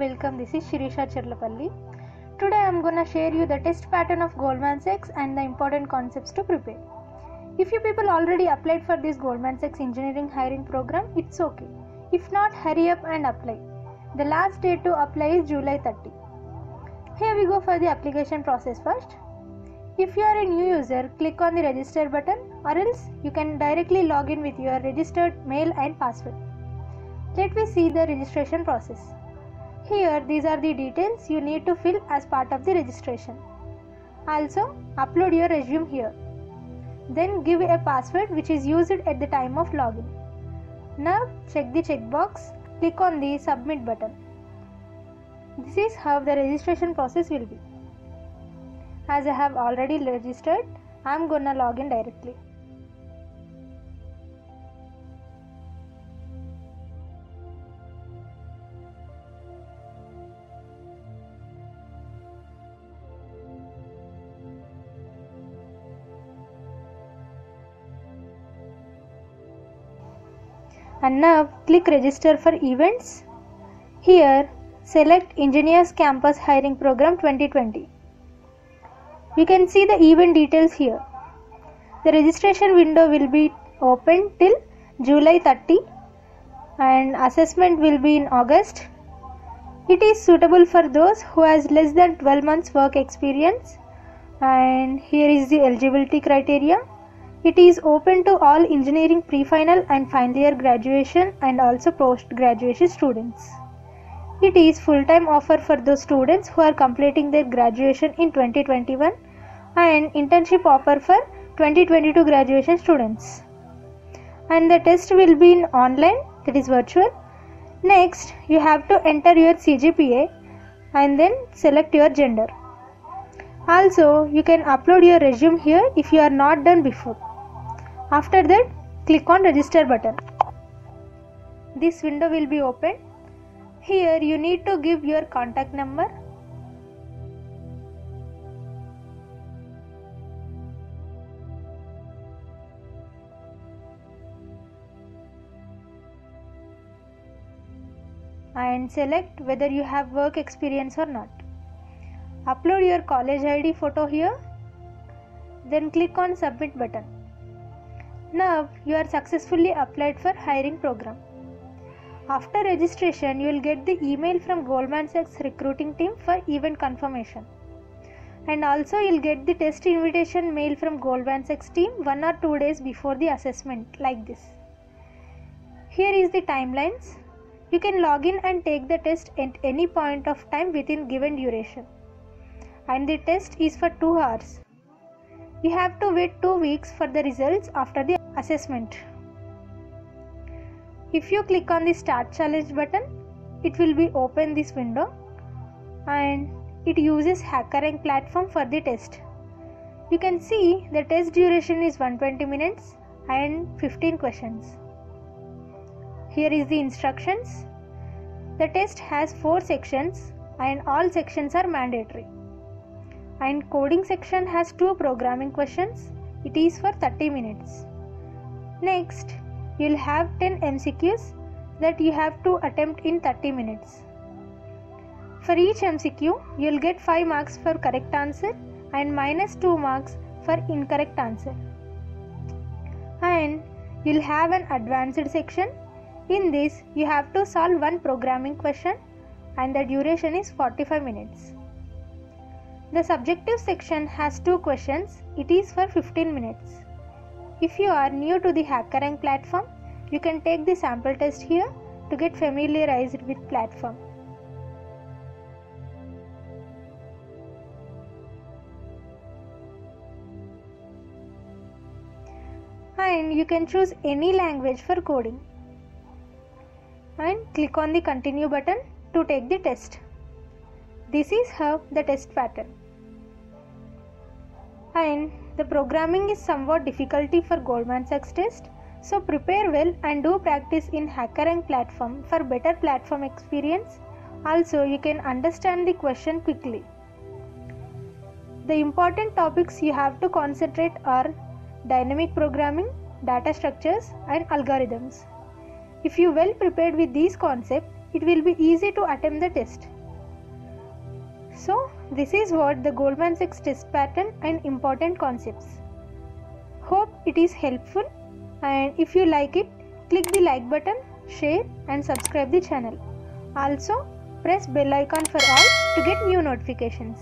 welcome. This is Shirisha Cherlapalli. Today I am gonna share you the test pattern of Goldman Sachs and the important concepts to prepare. If you people already applied for this Goldman Sachs engineering hiring program, it's okay. If not, hurry up and apply. The last date to apply is July 30. Here we go for the application process first. If you are a new user, click on the register button or else you can directly log in with your registered mail and password. Let me see the registration process. Here these are the details you need to fill as part of the registration. Also upload your resume here. Then give a password which is used at the time of login. Now check the checkbox, click on the submit button. This is how the registration process will be. As I have already registered, I am gonna log in directly. And now click register for events. Here select Engineers Campus Hiring Program 2020. You can see the event details here. The registration window will be open till July 30 and assessment will be in August. It is suitable for those who has less than 12 months work experience and here is the eligibility criteria. It is open to all engineering pre-final and final year graduation and also post-graduation students. It is full-time offer for those students who are completing their graduation in 2021 and internship offer for 2022 graduation students. And the test will be in online that is virtual. Next, you have to enter your CGPA and then select your gender. Also, you can upload your resume here if you are not done before. After that, click on register button. This window will be open. Here you need to give your contact number. And select whether you have work experience or not. Upload your college ID photo here. Then click on submit button. Now you are successfully applied for hiring program. After registration, you will get the email from Goldman Sachs recruiting team for event confirmation. And also you'll get the test invitation mail from Goldman Sachs team one or two days before the assessment like this. Here is the timelines. You can log in and take the test at any point of time within given duration. And the test is for 2 hours. You have to wait 2 weeks for the results after the assessment. If you click on the start challenge button, it will be open this window and it uses HackerRank platform for the test. You can see the test duration is 120 minutes and 15 questions. Here is the instructions. The test has 4 sections and all sections are mandatory. And coding section has 2 programming questions. It is for 30 minutes. Next, you'll have 10 MCQs that you have to attempt in 30 minutes. For each MCQ, you'll get 5 marks for correct answer and minus 2 marks for incorrect answer. And you'll have an advanced section. In this, you have to solve one programming question and the duration is 45 minutes. The subjective section has two questions. It is for 15 minutes. If you are new to the HackerRank platform, you can take the sample test here to get familiarized with platform. And you can choose any language for coding. And click on the continue button to take the test. This is how the test pattern. And the programming is somewhat difficulty for Goldman Sachs test. So prepare well and do practice in HackerRank platform for better platform experience. Also, you can understand the question quickly. The important topics you have to concentrate are dynamic programming, data structures and algorithms. If you well prepared with these concepts, it will be easy to attempt the test. So, this is what the Goldman Sachs test pattern and important concepts. Hope it is helpful and if you like it, click the like button, share and subscribe the channel. Also, press bell icon for all to get new notifications.